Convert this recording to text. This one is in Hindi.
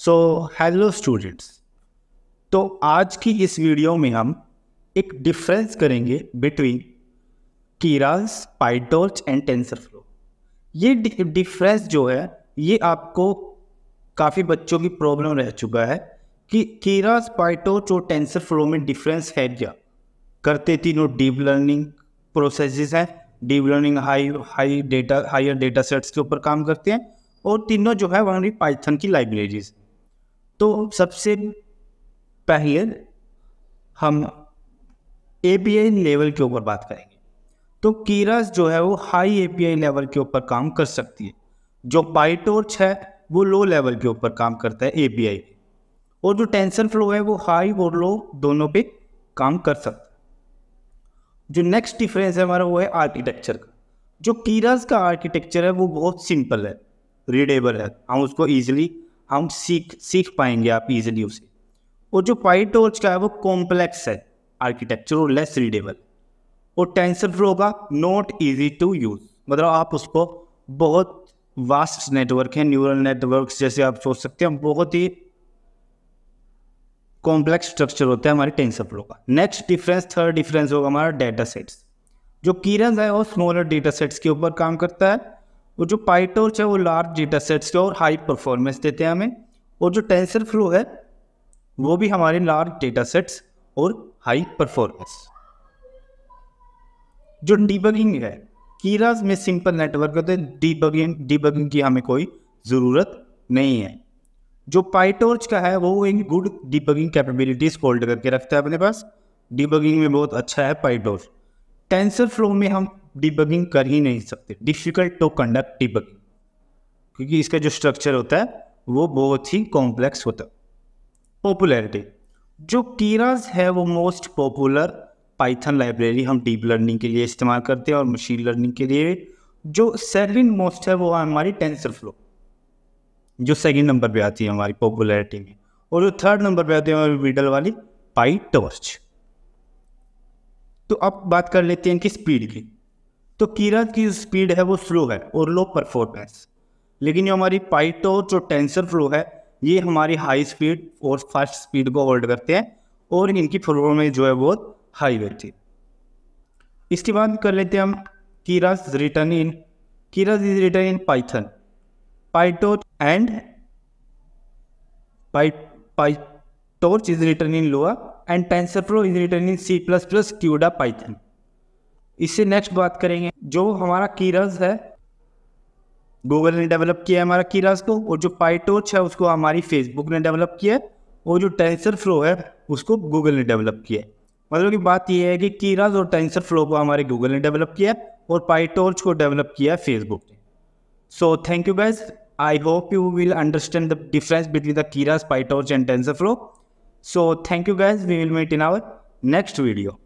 सो हेलो स्टूडेंट्स तो आज की इस वीडियो में हम एक डिफरेंस करेंगे between Keras PyTorch and TensorFlow ये डिफरेंस जो है, ये आपको काफ़ी बच्चों की प्रॉब्लम रह चुका है कि कीरास पाइटॉर्च और टेंसर फ्लो में डिफरेंस है क्या? करते तीनों डीप लर्निंग प्रोसेसेस हैं deep learning high high data higher data sets के ऊपर काम करते हैं और तीनों जो है वहाँ पाइथन की लाइब्रेरीज तो सबसे पहले हम एपीआई लेवल के ऊपर बात करेंगे। तो कीरस जो है वो हाई एपीआई लेवल के ऊपर काम कर सकती है। जो पाइटोर्च है, वो लो लेवल के ऊपर काम करता है एपीआई और जो टेंशन फ्लो है, वो हाई और लो दोनों पे काम कर सकता है। जो नेक्स्ट डिफरेंस है हमारा, वो है आर्किटेक्चर का। जो कीरस का आर्किटेक्चर है, वो बहुत सिंपल है रीडेबल है। हम उसको ईजिली हम सीख सीख पाएँगे आप इजीली उसे। और जो पाइटोर्च का है, वो कॉम्प्लेक्स है आर्किटेक्चर और लेस रीडेबल और टेंसर फ्लो का नॉट इजी टू यूज़ मतलब आप उसको बहुत वास्ट नेटवर्क है न्यूरल नेटवर्क जैसे आप सोच सकते हैं, बहुत ही कॉम्प्लेक्स स्ट्रक्चर होता है हमारे टेंसर फ्लो का। नेक्स्ट डिफरेंस थर्ड डिफरेंस होगा हमारा डेटा सेट्स जो कीरन है, वो स्मॉलर डेटा सेट्स के ऊपर काम करता है। और जो पाइटोर्च है वो लार्ज डेटा सेट्स के और हाई परफॉर्मेंस देते हैं हमें और जो टेंसर फ्लो है, वो भी हमारे लार्ज डेटा सेट्स और हाई परफॉर्मेंस जो डीबगिंग है कीराज में सिंपल नेटवर्क होते हैं डीबगिंग डीबगिंग की हमें कोई ज़रूरत नहीं है। जो पाइटोर्च का है, वो एक गुड डीबगिंग कैपेबिलिटीज होल्ड करके रखता है अपने पास। डीबगिंग में बहुत अच्छा है पाइटोर्च टेंसर फ्लो में हम डिबगिंग कर ही नहीं सकते। डिफ़िकल्ट टू कंडक्ट डिबगिंग क्योंकि इसका जो स्ट्रक्चर होता है, वो बहुत ही कॉम्प्लेक्स होता है। पॉपुलैरिटी जो कीराज है, वो मोस्ट पॉपुलर पाइथन लाइब्रेरी हम डीप लर्निंग के लिए इस्तेमाल करते हैं और मशीन लर्निंग के लिए। जो सेकंड मोस्ट है, वो है हमारी टेंसर फ्लो जो सेकंड नंबर पे आती है हमारी पॉपुलैरिटी में। और जो थर्ड नंबर पे आती है हमारी मिडल वाली पाई टॉर्च तो अब बात कर लेते हैं इनकी स्पीड की। तो कीरा की स्पीड है वो स्लो है और लो परफॉर्मेंस लेकिन जो हमारी पाइटो जो टेंसर फ्लो है, ये हमारी हाई स्पीड और फास्ट स्पीड को होल्ड करते हैं और इनकी परफॉर्मेंस जो है बहुत हाई रहती है इसके बाद कर लेते हैं हम Keras written in Keras is written in Python पाइटो and PyTorch is written in Lua and TensorFlow is written in C plus plus CUDA Python इससे नेक्स्ट बात करेंगे। जो हमारा कीरस है गूगल ने डेवलप किया है हमारा कीरस को, और जो पाइटोच है, उसको हमारी फेसबुक ने डेवलप किया है, और जो टेंसर फ्लो है, उसको गूगल ने डेवलप किया है। मतलब की बात यह है कि कीरस और टेंसर फ्लो को हमारे गूगल ने डेवलप किया है, और पाइटोर्च को डेवलप किया है फेसबुक ने। So thank you guys I hope you will understand the difference between the Keras PyTorch and TensorFlow so thank you guys we will meet in our next video